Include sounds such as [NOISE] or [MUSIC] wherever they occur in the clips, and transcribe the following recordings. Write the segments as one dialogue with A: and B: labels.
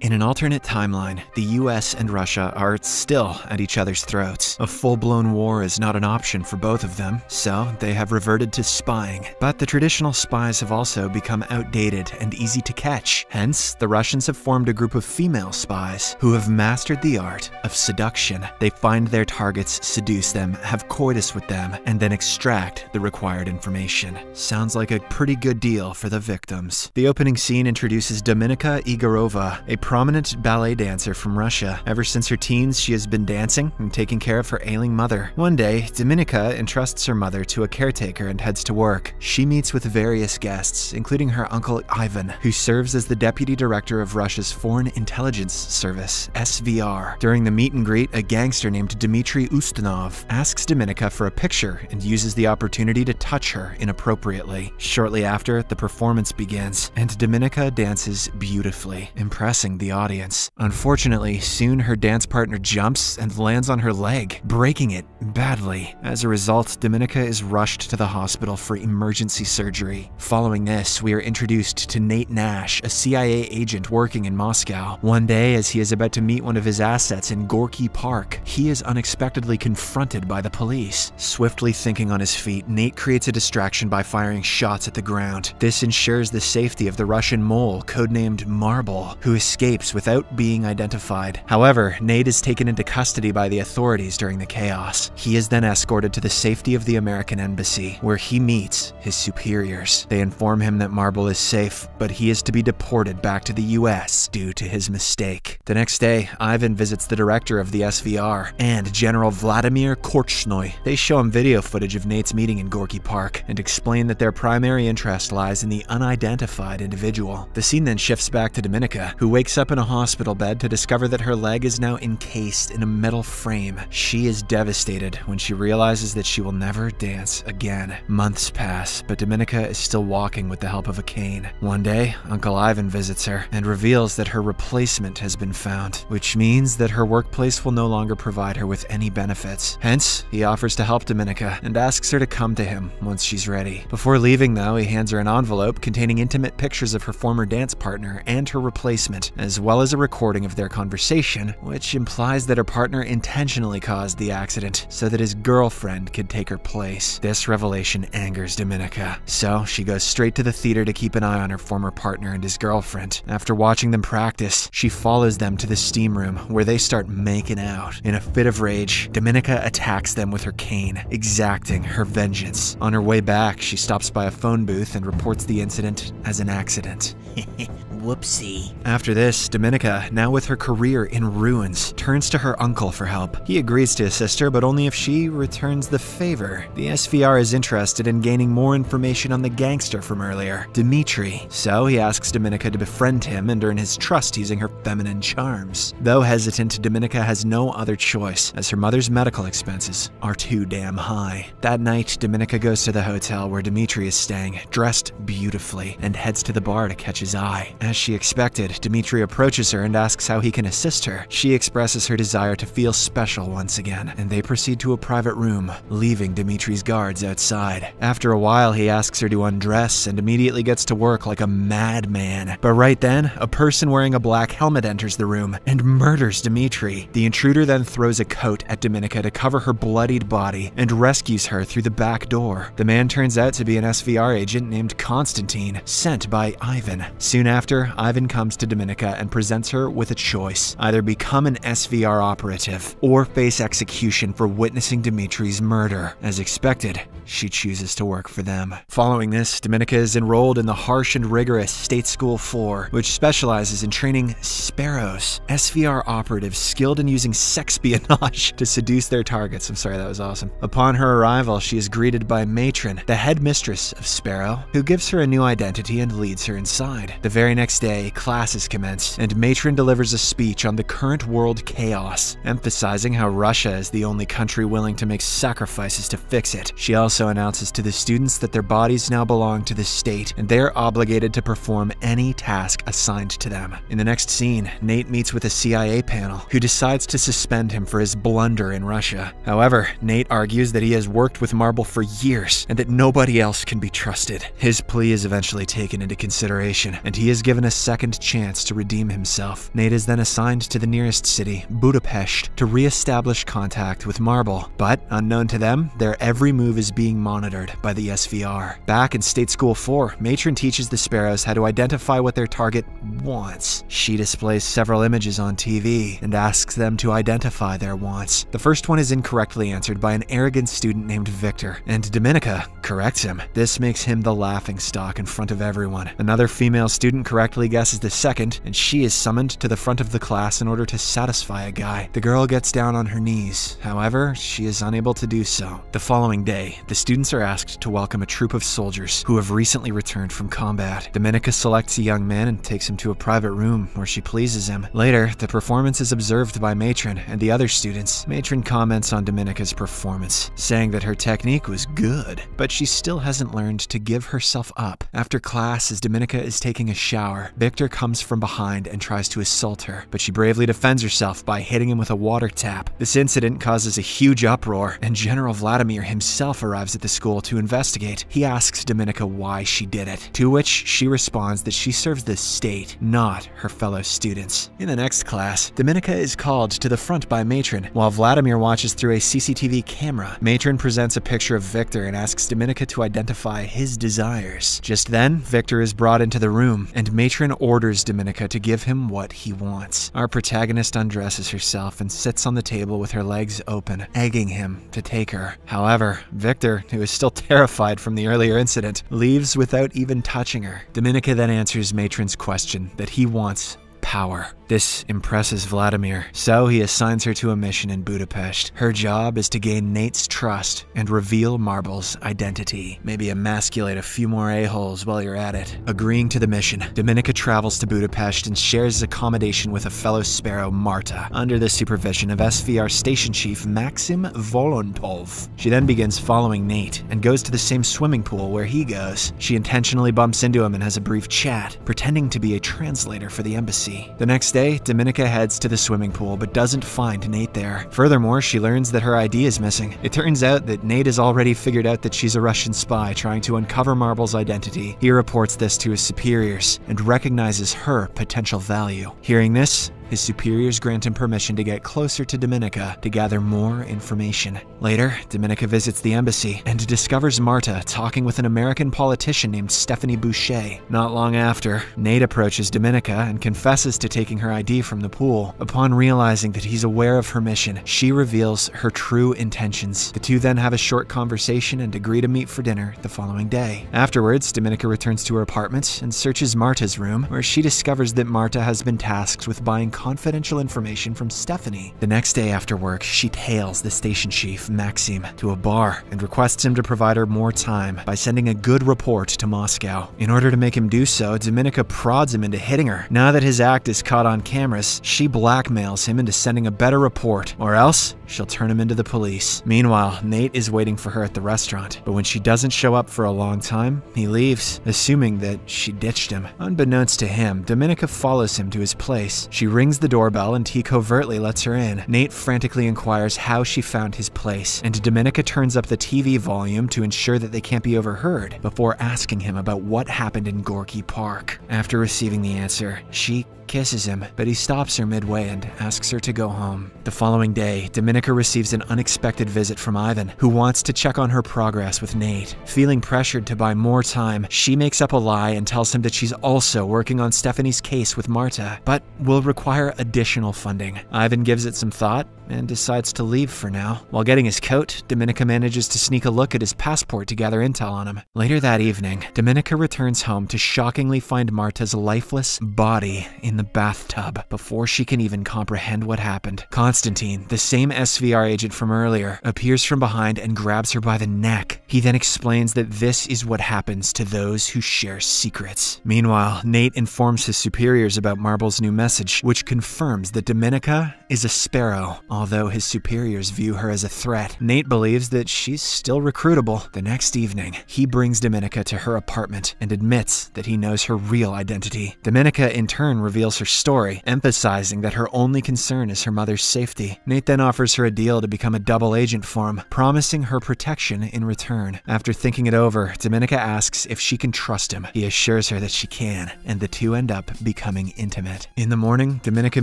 A: In an alternate timeline, the US and Russia are still at each other's throats. A full blown war is not an option for both of them, so they have reverted to spying. But the traditional spies have also become outdated and easy to catch. Hence, the Russians have formed a group of female spies who have mastered the art of seduction. They find their targets, seduce them, have coitus with them, and then extract the required information. Sounds like a pretty good deal for the victims. The opening scene introduces Dominika Egorova, a prominent ballet dancer from Russia. Ever since her teens, she has been dancing and taking care of her ailing mother. One day, Dominika entrusts her mother to a caretaker and heads to work. She meets with various guests, including her uncle Ivan, who serves as the deputy director of Russia's Foreign Intelligence Service, SVR. During the meet and greet, a gangster named Dmitry Ustinov asks Dominika for a picture and uses the opportunity to touch her inappropriately. Shortly after, the performance begins, and Dominika dances beautifully, impressing the audience. Unfortunately, soon her dance partner jumps and lands on her leg, breaking it badly. As a result, Dominika is rushed to the hospital for emergency surgery. Following this, we are introduced to Nate Nash, a CIA agent working in Moscow. One day, as he is about to meet one of his assets in Gorky Park, he is unexpectedly confronted by the police. Swiftly thinking on his feet, Nate creates a distraction by firing shots at the ground. This ensures the safety of the Russian mole, codenamed Marble, who escapes without being identified. However, Nate is taken into custody by the authorities during the chaos. He is then escorted to the safety of the American embassy, where he meets his superiors. They inform him that Marble is safe, but he is to be deported back to the US due to his mistake. The next day, Ivan visits the director of the SVR and General Vladimir Korchnoy. They show him video footage of Nate's meeting in Gorky Park and explain that their primary interest lies in the unidentified individual. The scene then shifts back to Dominika, who wakes up in a hospital bed to discover that her leg is now encased in a metal frame. She is devastated when she realizes that she will never dance again. Months pass, but Dominika is still walking with the help of a cane. One day, Uncle Ivan visits her and reveals that her replacement has been found, which means that her workplace will no longer provide her with any benefits. Hence, he offers to help Dominika and asks her to come to him once she's ready. Before leaving, though, he hands her an envelope containing intimate pictures of her former dance partner and her replacement, as well as a recording of their conversation, which implies that her partner intentionally caused the accident so that his girlfriend could take her place. This revelation angers Dominika, so she goes straight to the theater to keep an eye on her former partner and his girlfriend. After watching them practice, she follows them to the steam room where they start making out. In a fit of rage, Dominika attacks them with her cane, exacting her vengeance. On her way back, she stops by a phone booth and reports the incident as an accident. [LAUGHS]
B: Whoopsie.
A: After this, Dominika, now with her career in ruins, turns to her uncle for help. He agrees to assist her, but only if she returns the favor. The SVR is interested in gaining more information on the gangster from earlier, Dmitri, so he asks Dominika to befriend him and earn his trust using her feminine charms. Though hesitant, Dominika has no other choice, as her mother's medical expenses are too damn high. That night, Dominika goes to the hotel where Dmitri is staying, dressed beautifully, and heads to the bar to catch his eye. As she expected, Dmitri approaches her and asks how he can assist her. She expresses her desire to feel special once again, and they proceed to a private room, leaving Dmitri's guards outside. After a while, he asks her to undress and immediately gets to work like a madman. But right then, a person wearing a black helmet enters the room and murders Dmitri. The intruder then throws a coat at Dominika to cover her bloodied body and rescues her through the back door. The man turns out to be an SVR agent named Constantine, sent by Ivan. Soon after, Ivan comes to Dominika and presents her with a choice either become an SVR operative or face execution for witnessing Dimitri's murder. As expected, she chooses to work for them. Following this, Dominika is enrolled in the harsh and rigorous State School 4, which specializes in training sparrows, SVR operatives skilled in using sex espionage [LAUGHS] to seduce their targets. I'm sorry, that was awesome. Upon her arrival, she is greeted by Matron, the head mistress of Sparrow, who gives her a new identity and leads her inside. The very next day, classes commence, and Matron delivers a speech on the current world chaos, emphasizing how Russia is the only country willing to make sacrifices to fix it. She also also announces to the students that their bodies now belong to the state and they're obligated to perform any task assigned to them. In the next scene, Nate meets with a CIA panel who decides to suspend him for his blunder in Russia. However, Nate argues that he has worked with Marble for years and that nobody else can be trusted. His plea is eventually taken into consideration, and he is given a second chance to redeem himself. Nate is then assigned to the nearest city, Budapest, to re-establish contact with Marble. But, unknown to them, their every move is being monitored by the SVR. Back in State School 4, Matron teaches the Sparrows how to identify what their target wants. She displays several images on TV and asks them to identify their wants. The first one is incorrectly answered by an arrogant student named Victor, and Dominika corrects him. This makes him the laughing stock in front of everyone. Another female student correctly guesses the second, and she is summoned to the front of the class in order to satisfy a guy. The girl gets down on her knees. However, she is unable to do so. The following day, the students are asked to welcome a troop of soldiers who have recently returned from combat. Dominika selects a young man and takes him to a private room where she pleases him. Later, the performance is observed by Matron and the other students. Matron comments on Dominika's performance, saying that her technique was good, but she still hasn't learned to give herself up. After class, as Dominika is taking a shower, Victor comes from behind and tries to assault her, but she bravely defends herself by hitting him with a water tap. This incident causes a huge uproar, and General Vladimir himself arrives at the school to investigate. He asks Dominika why she did it, to which she responds that she serves the state, not her fellow students. In the next class, Dominika is called to the front by Matron, while Vladimir watches through a CCTV camera. Matron presents a picture of Victor and asks Dominika to identify his desires. Just then, Victor is brought into the room, and Matron orders Dominika to give him what he wants. Our protagonist undresses herself and sits on the table with her legs open, egging him to take her. However, Victor, who is still [LAUGHS] terrified from the earlier incident, leaves without even touching her. Dominika then answers Matron's question that he wants power. This impresses Vladimir, so he assigns her to a mission in Budapest. Her job is to gain Nate's trust and reveal Marble's identity. Maybe emasculate a few more a-holes while you're at it. Agreeing to the mission, Dominika travels to Budapest and shares accommodation with a fellow sparrow, Marta, under the supervision of SVR station chief Maxim Volontov. She then begins following Nate and goes to the same swimming pool where he goes. She intentionally bumps into him and has a brief chat, pretending to be a translator for the embassy. The next day, Dominika heads to the swimming pool but doesn't find Nate there. Furthermore, she learns that her ID is missing. It turns out that Nate has already figured out that she's a Russian spy trying to uncover Marble's identity. He reports this to his superiors and recognizes her potential value. Hearing this, his superiors grant him permission to get closer to Dominika to gather more information. Later, Dominika visits the embassy and discovers Marta talking with an American politician named Stephanie Boucher. Not long after, Nate approaches Dominika and confesses to taking her ID from the pool. Upon realizing that he's aware of her mission, she reveals her true intentions. The two then have a short conversation and agree to meet for dinner the following day. Afterwards, Dominika returns to her apartment and searches Marta's room, where she discovers that Marta has been tasked with buying confidential information from Stephanie. The next day after work, she tails the station chief, Maxim, to a bar and requests him to provide her more time by sending a good report to Moscow. In order to make him do so, Dominika prods him into hitting her. Now that his act is caught on cameras, she blackmails him into sending a better report, or else she'll turn him into the police. Meanwhile, Nate is waiting for her at the restaurant, but when she doesn't show up for a long time, he leaves, assuming that she ditched him. Unbeknownst to him, Dominika follows him to his place. She rings the doorbell and he covertly lets her in. Nate frantically inquires how she found his place, and Dominika turns up the TV volume to ensure that they can't be overheard before asking him about what happened in Gorky Park. After receiving the answer, she kisses him, but he stops her midway and asks her to go home. The following day, Dominika receives an unexpected visit from Ivan, who wants to check on her progress with Nate. Feeling pressured to buy more time, she makes up a lie and tells him that she's also working on Stephanie's case with Marta, but will require additional funding. Ivan gives it some thought and decides to leave for now. While getting his coat, Dominika manages to sneak a look at his passport to gather intel on him. Later that evening, Dominika returns home to shockingly find Marta's lifeless body in the bathtub before she can even comprehend what happened. Constantine, the same SVR agent from earlier, appears from behind and grabs her by the neck. He then explains that this is what happens to those who share secrets. Meanwhile, Nate informs his superiors about Marble's new message, which confirms that Dominika is a sparrow, although his superiors view her as a threat. Nate believes that she's still recruitable. The next evening, he brings Dominika to her apartment and admits that he knows her real identity. Dominika, in turn, reveals her story, emphasizing that her only concern is her mother's safety. Nate then offers her a deal to become a double agent for him, promising her protection in return. After thinking it over, Dominika asks if she can trust him. He assures her that she can, and the two end up becoming intimate. In the morning, Dominika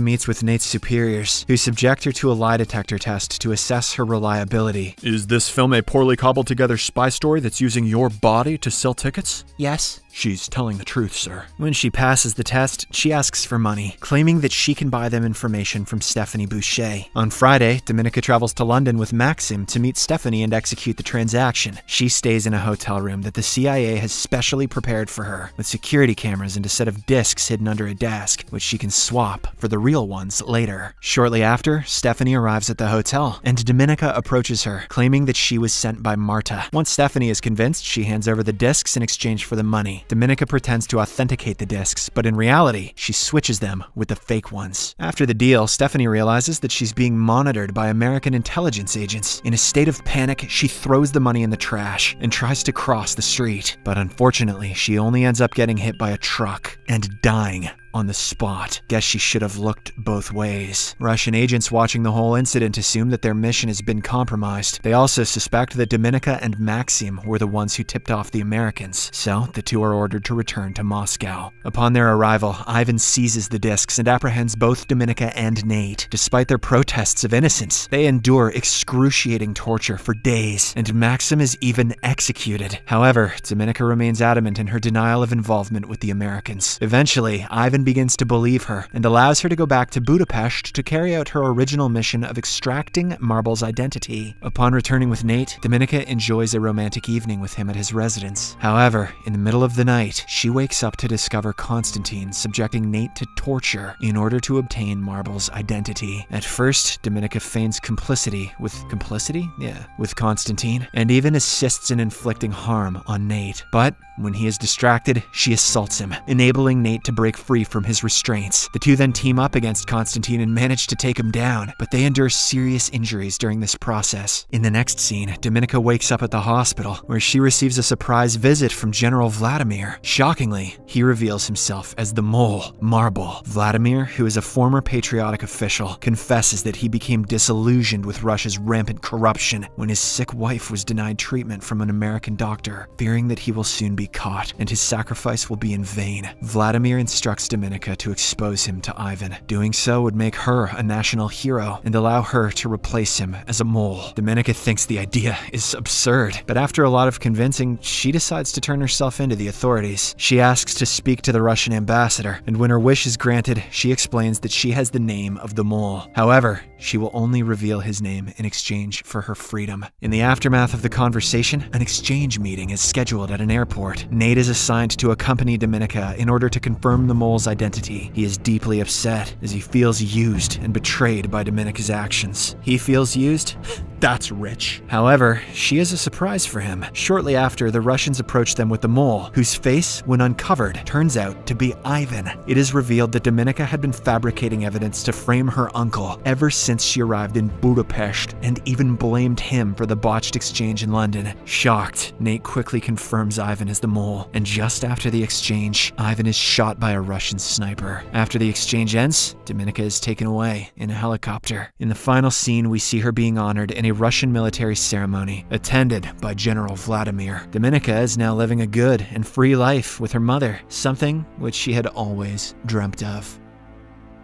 A: meets with Nate's superiors, who subject her to a lie detector test to assess her reliability.
C: Is this film a poorly cobbled together spy story that's using your body to sell tickets?
B: Yes.
C: She's telling the truth, sir.
A: When she passes the test, she asks for money, claiming that she can buy them information from Stephanie Boucher. On Friday, Dominika travels to London with Maxim to meet Stephanie and execute the transaction. She stays in a hotel room that the CIA has specially prepared for her, with security cameras and a set of discs hidden under a desk, which she can swap for the real ones later. Shortly after, Stephanie arrives at the hotel, and Dominika approaches her, claiming that she was sent by Marta. Once Stephanie is convinced, she hands over the discs in exchange for the money. Dominika pretends to authenticate the discs, but in reality, she switches them with the fake ones. After the deal, Stephanie realizes that she's being monitored by American intelligence agents. In a state of panic, she throws the money in the trash and tries to cross the street. But unfortunately, she only ends up getting hit by a truck and dying on the spot. Guess she should have looked both ways. Russian agents watching the whole incident assume that their mission has been compromised. They also suspect that Dominika and Maxim were the ones who tipped off the Americans, so the two are ordered to return to Moscow. Upon their arrival, Ivan seizes the discs and apprehends both Dominika and Nate. Despite their protests of innocence, they endure excruciating torture for days, and Maxim is even executed. However, Dominika remains adamant in her denial of involvement with the Americans. Eventually, Ivan begins to believe her and allows her to go back to Budapest to carry out her original mission of extracting Marble's identity. Upon returning with Nate, Dominika enjoys a romantic evening with him at his residence. However, in the middle of the night, she wakes up to discover Constantine subjecting Nate to torture in order to obtain Marble's identity. At first, Dominika feigns complicity with complicity? Yeah, with Constantine, and even assists in inflicting harm on Nate. But when he is distracted, she assaults him, enabling Nate to break free from his restraints. The two then team up against Constantine and manage to take him down, but they endure serious injuries during this process. In the next scene, Dominika wakes up at the hospital, where she receives a surprise visit from General Vladimir. Shockingly, he reveals himself as the mole, Marble. Vladimir, who is a former patriotic official, confesses that he became disillusioned with Russia's rampant corruption when his sick wife was denied treatment from an American doctor, fearing that he will soon be caught and his sacrifice will be in vain. Vladimir instructs Dominika to expose him to Ivan. Doing so would make her a national hero and allow her to replace him as a mole. Dominika thinks the idea is absurd, but after a lot of convincing, she decides to turn herself into the authorities. She asks to speak to the Russian ambassador, and when her wish is granted, she explains that she has the name of the mole. However, she will only reveal his name in exchange for her freedom. In the aftermath of the conversation, an exchange meeting is scheduled at an airport. Nate is assigned to accompany Dominika in order to confirm the mole's identity. He is deeply upset as he feels used and betrayed by Dominika's actions. He feels used? [LAUGHS] That's rich. However, she is a surprise for him. Shortly after, the Russians approach them with the mole, whose face, when uncovered, turns out to be Ivan. It is revealed that Dominika had been fabricating evidence to frame her uncle ever since she arrived in Budapest and even blamed him for the botched exchange in London. Shocked, Nate quickly confirms Ivan as the mole, and just after the exchange, Ivan is shot by a Russian sniper. After the exchange ends, Dominika is taken away in a helicopter. In the final scene, we see her being honored in a Russian military ceremony, attended by General Vladimir. Dominika is now living a good and free life with her mother, something which she had always dreamt of.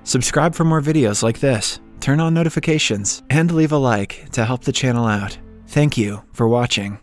A: Subscribe for more videos like this, turn on notifications, and leave a like to help the channel out. Thank you for watching.